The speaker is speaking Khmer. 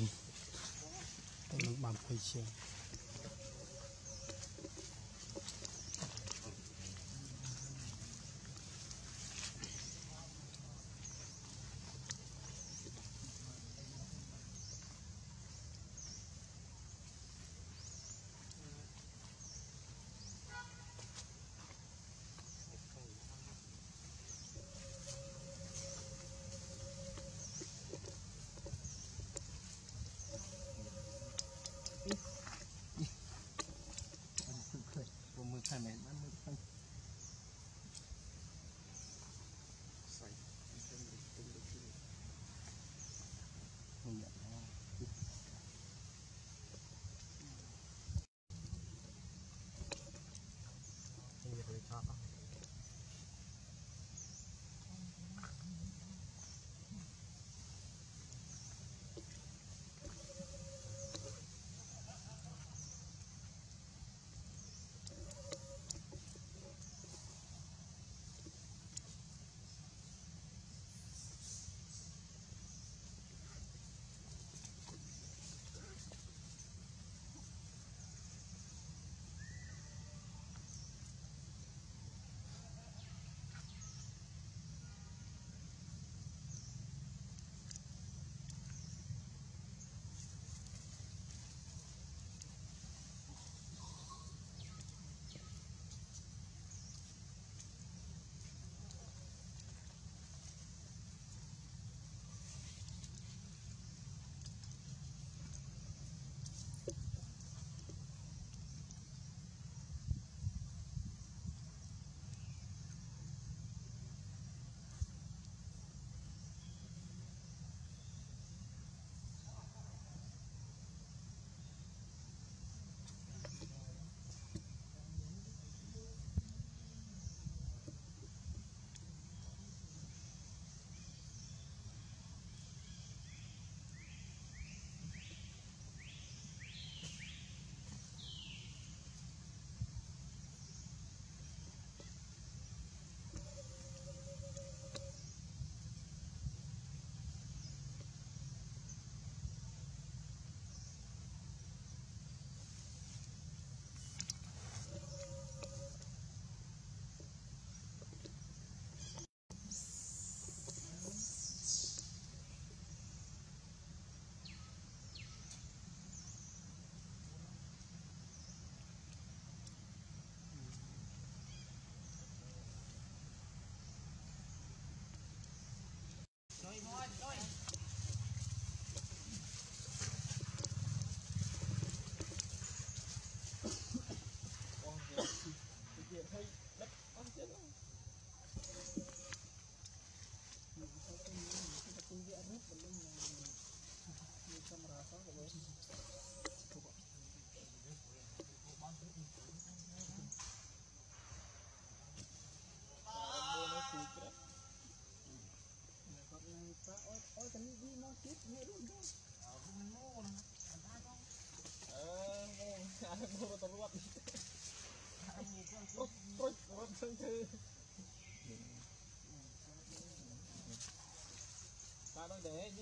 នេះទៅនឹងបាន20ជាង 10,